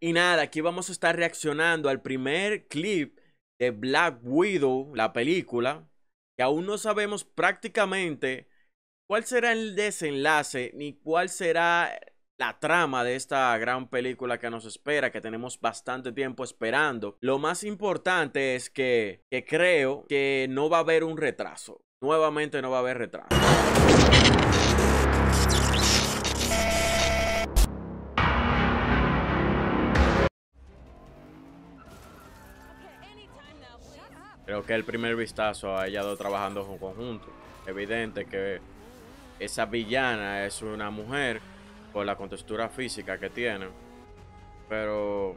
Y nada, aquí vamos a estar reaccionando al primer clip de Black Widow, la película, que aún no sabemos prácticamente cuál será el desenlace ni cuál será la trama de esta gran película que nos espera, que tenemos bastante tiempo esperando. Lo más importante es que, que creo que no va a haber un retraso. Nuevamente no va a haber retraso. Creo que el primer vistazo a ella dos trabajando en conjunto. Evidente que esa villana es una mujer por la contextura física que tiene. Pero,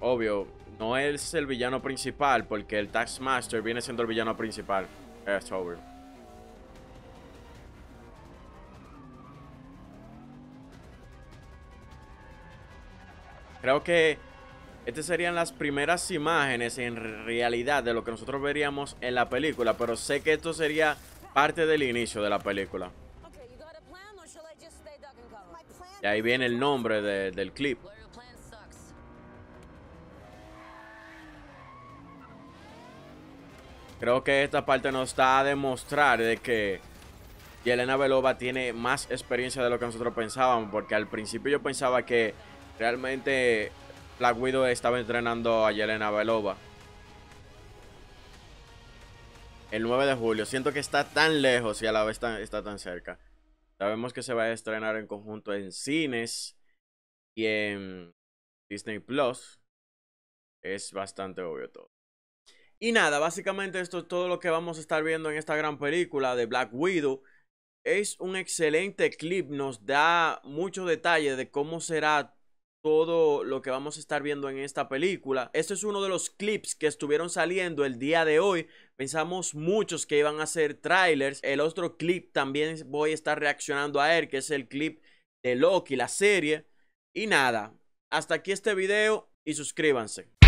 obvio, no es el villano principal porque el Taxmaster viene siendo el villano principal. Es obvio. Creo que estas serían las primeras imágenes en realidad de lo que nosotros veríamos en la película, pero sé que esto sería parte del inicio de la película. Y ahí viene el nombre del clip. Creo que esta parte nos da a demostrar de que Yelena Belova tiene más experiencia de lo que nosotros pensábamos, porque al principio yo pensaba que realmente Black Widow estaba entrenando a Yelena Belova. El 9 de julio. Siento que está tan lejos y a la vez está, tan cerca. Sabemos que se va a estrenar en conjunto en cines y en Disney Plus. Es bastante obvio todo. Y nada, básicamente esto es todo lo que vamos a estar viendo en esta gran película de Black Widow. Es un excelente clip, nos da mucho detalle de cómo será todo lo que vamos a estar viendo en esta película. Este es uno de los clips que estuvieron saliendo el día de hoy. Pensamos muchos que iban a ser trailers. El otro clip también voy a estar reaccionando a él, que es el clip de Loki, la serie. Y nada, hasta aquí este video y suscríbanse.